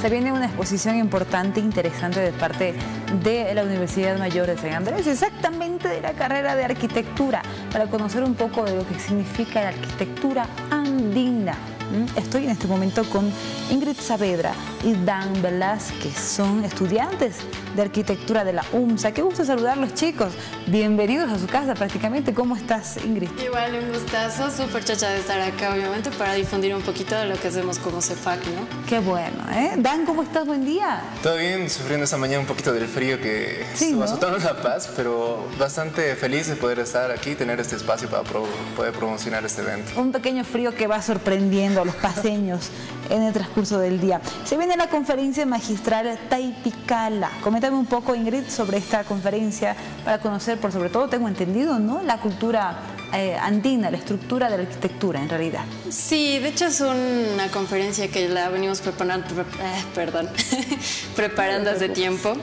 se viene una exposición importante, interesante de parte de la Universidad Mayor de San Andrés, exactamente de la carrera de arquitectura, para conocer un poco de lo que significa la arquitectura andina. ¿Mm? Estoy en este momento con Ingrid Saavedra y Dan Velázquez, son estudiantes de arquitectura de la UMSA. Qué gusto saludarlos chicos, bienvenidos a su casa prácticamente. ¿Cómo estás Ingrid? Igual un gustazo, súper chacha de estar acá obviamente para difundir un poquito de lo que hacemos como CEFAC, ¿no? Qué bueno, ¿eh? Dan, ¿cómo estás? Buen día. Todo bien, sufriendo esta mañana un poquito del frío que sí, estuvo azotando La Paz, pero bastante feliz de poder estar aquí, tener este espacio para poder promocionar este evento. Un pequeño frío que va sorprendiendo a los paseños en el transcurso del día. Se viene la conferencia magistral Taipicala. Coméntame un poco, Ingrid, sobre esta conferencia para conocer, por sobre todo, tengo entendido, ¿no? La cultura eh, andina, la estructura de la arquitectura en realidad. Sí, de hecho es una conferencia que la venimos preparando, eh, perdón, preparando hace tiempo.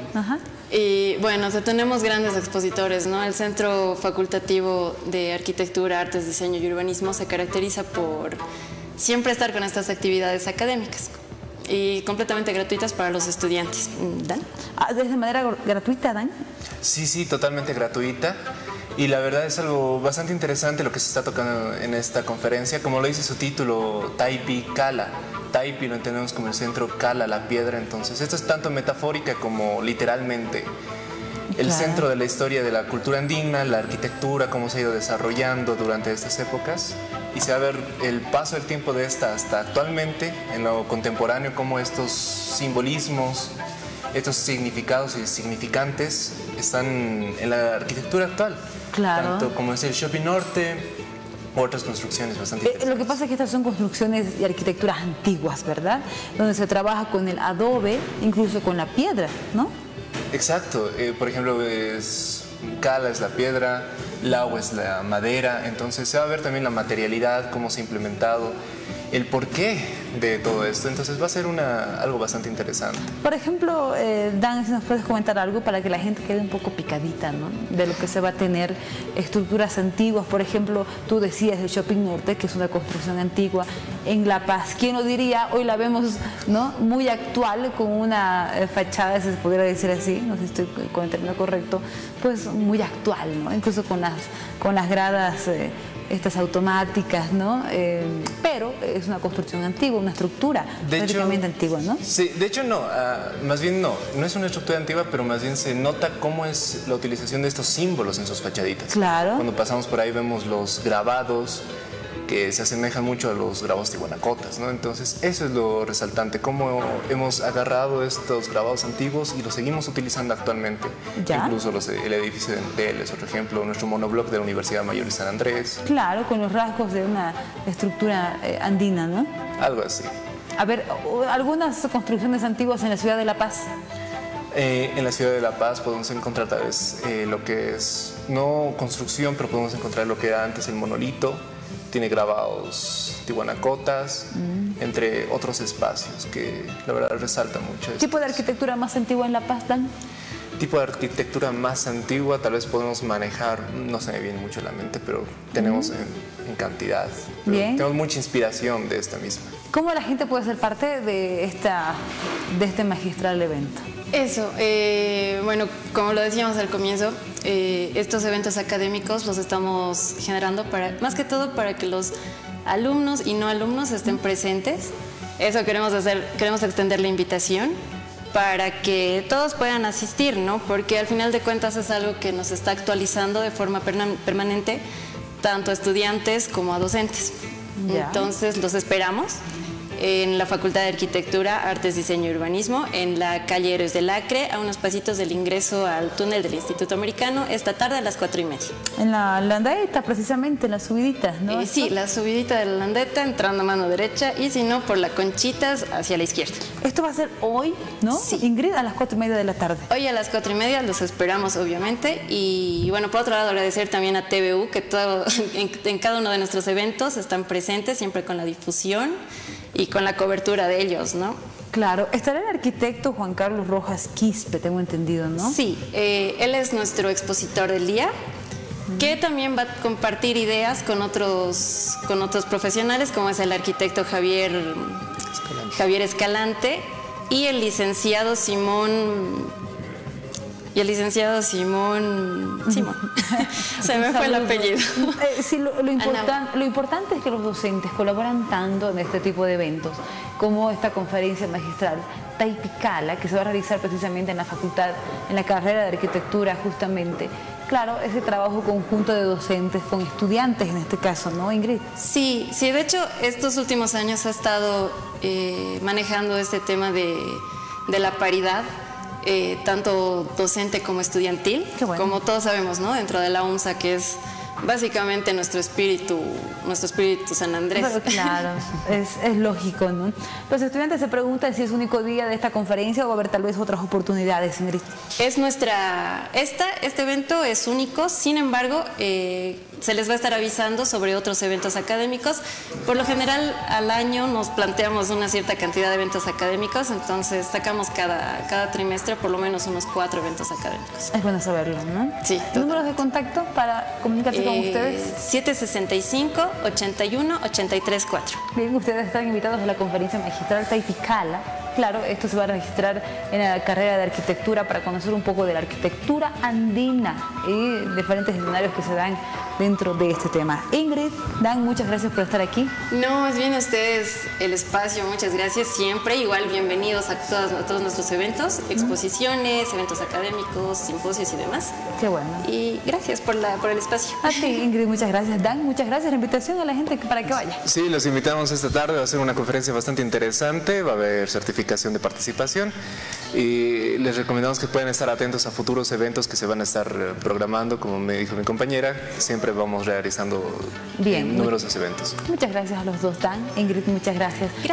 Y bueno, tenemos grandes expositores, ¿no? El Centro Facultativo de Arquitectura, Artes, Diseño y Urbanismo se caracteriza por siempre estar con estas actividades académicas y completamente gratuitas para los estudiantes. ¿Dan? Ah, ¿De manera gratuita, Dan? Sí, sí, totalmente gratuita. Y la verdad es algo bastante interesante lo que se está tocando en esta conferencia. Como lo dice su título, Taipi Kala. Taipi lo entendemos como el centro Kala, la piedra. Entonces, esto es tanto metafórica como literalmente el centro de la historia de la cultura andina, la arquitectura, cómo se ha ido desarrollando durante estas épocas y se va a ver el paso del tiempo de esta hasta actualmente, en lo contemporáneo, cómo estos simbolismos, estos significados y significantes están en la arquitectura actual. Claro. Tanto como es el Shopping Norte, otras construcciones bastante eh, Lo que pasa es que estas son construcciones y arquitecturas antiguas, ¿verdad? Donde se trabaja con el adobe, incluso con la piedra, ¿no? Exacto. Eh, por ejemplo, es, cala es la piedra, lao es la madera, entonces se va a ver también la materialidad, cómo se ha implementado el porqué de todo esto. Entonces va a ser una, algo bastante interesante. Por ejemplo, eh, Dan, si nos puedes comentar algo para que la gente quede un poco picadita ¿no? de lo que se va a tener, estructuras antiguas. Por ejemplo, tú decías el Shopping Norte, que es una construcción antigua en La Paz. ¿Quién lo diría? Hoy la vemos ¿no? muy actual, con una eh, fachada, si se pudiera decir así, no sé si estoy con el término correcto, pues muy actual, ¿no? incluso con las, con las gradas... Eh, estas automáticas, ¿no? Eh, pero es una construcción antigua, una estructura prácticamente antigua, ¿no? Sí, de hecho no, ah, más bien no, no es una estructura antigua, pero más bien se nota cómo es la utilización de estos símbolos en sus fachaditas. Claro. Cuando pasamos por ahí vemos los grabados, que se asemejan mucho a los grabados tihuanacotas, ¿no? Entonces, eso es lo resaltante, cómo hemos agarrado estos grabados antiguos y los seguimos utilizando actualmente. Incluso los, el edificio de Entel es otro ejemplo, nuestro monobloc de la Universidad Mayor de San Andrés. Claro, con los rasgos de una estructura eh, andina, ¿no? Algo así. A ver, algunas construcciones antiguas en la ciudad de La Paz. Eh, en la ciudad de La Paz podemos encontrar tal vez eh, lo que es, no construcción, pero podemos encontrar lo que era antes el monolito, tiene grabados tihuanacotas, mm. entre otros espacios que la verdad resalta mucho. ¿Tipo de arquitectura más antigua en La Paz, Dan? Tipo de arquitectura más antigua, tal vez podemos manejar, no se me viene mucho a la mente, pero tenemos mm. en, cantidad. Bien. Tenemos mucha inspiración de esta misma. ¿Cómo la gente puede ser parte de, esta, de este magistral evento? Eso, eh, bueno, como lo decíamos al comienzo, eh, estos eventos académicos los estamos generando para, más que todo para que los alumnos y no alumnos estén presentes. Eso queremos hacer, queremos extender la invitación para que todos puedan asistir, ¿no? Porque al final de cuentas es algo que nos está actualizando de forma permanente, tanto a estudiantes como a docentes. Entonces los esperamos en la Facultad de Arquitectura, Artes, Diseño y Urbanismo, en la calle Héroes del Acre, a unos pasitos del ingreso al túnel del Instituto Americano, esta tarde a las cuatro y media. En la landeta, precisamente, en la subidita, ¿no? Eh, sí, la subidita de la landeta, entrando a mano derecha, y si no, por la Conchitas hacia la izquierda. Esto va a ser hoy, ¿no? Sí. Ingrid, a las cuatro y media de la tarde. Hoy a las cuatro y media los esperamos, obviamente, y bueno, por otro lado, agradecer también a TVU, que todo, en cada uno de nuestros eventos están presentes, siempre con la difusión y con la cobertura de ellos, ¿no? Claro, estará el arquitecto Juan Carlos Rojas Quispe, tengo entendido, ¿no? Sí, eh, él es nuestro expositor del día, que también va a compartir ideas con otros, con otros profesionales, como es el arquitecto Javier Escalante. Javier Escalante, y el licenciado Simón y el licenciado Simón Simón. Se me fue el apellido. Eh, sí, lo, lo, lo, importante es que los docentes colaboran tanto en este tipo de eventos como esta conferencia magistral Taipicala que se va a realizar precisamente en la facultad en la carrera de arquitectura justamente. Claro, ese trabajo conjunto de docentes con estudiantes en este caso, ¿no, Ingrid? Sí, sí, de hecho estos últimos años ha estado eh, manejando este tema de, de la paridad, eh, tanto docente como estudiantil, como todos sabemos, ¿no? Dentro de la UNSA, que es básicamente nuestro espíritu, nuestro espíritu San Andrés. claro, es, es, lógico, ¿no? Los estudiantes se preguntan si es único día de esta conferencia o va a haber tal vez otras oportunidades, Ingrid. Es nuestra, esta, este evento es único, sin embargo, eh, se les va a estar avisando sobre otros eventos académicos. Por lo general, al año nos planteamos una cierta cantidad de eventos académicos, entonces sacamos cada, cada trimestre por lo menos unos cuatro eventos académicos. Es bueno saberlo, ¿no? Sí. ¿Números de contacto para comunicarse con eh, ustedes? 765-81-83-4. Bien, ustedes están invitados a la conferencia magistral Taipicala. Claro, esto se va a registrar en la carrera de arquitectura para conocer un poco de la arquitectura andina y diferentes escenarios que se dan dentro de este tema. Ingrid, Dan, muchas gracias por estar aquí. No, es bien ustedes el espacio, muchas gracias siempre. Igual bienvenidos a todos, a todos nuestros eventos, exposiciones, eventos académicos, simposios y demás. Qué bueno. Y gracias por, la, por el espacio. A ti, Ingrid, muchas gracias. Dan, muchas gracias. La invitación a la gente para que vaya. Sí, los invitamos esta tarde. Va a ser una conferencia bastante interesante. Va a haber de participación. Y les recomendamos que puedan estar atentos a futuros eventos que se van a estar eh, programando, como me dijo mi compañera. Siempre vamos realizando Bien, numerosos eventos. Muchas gracias a los dos, Dan. Ingrid, muchas gracias. gracias.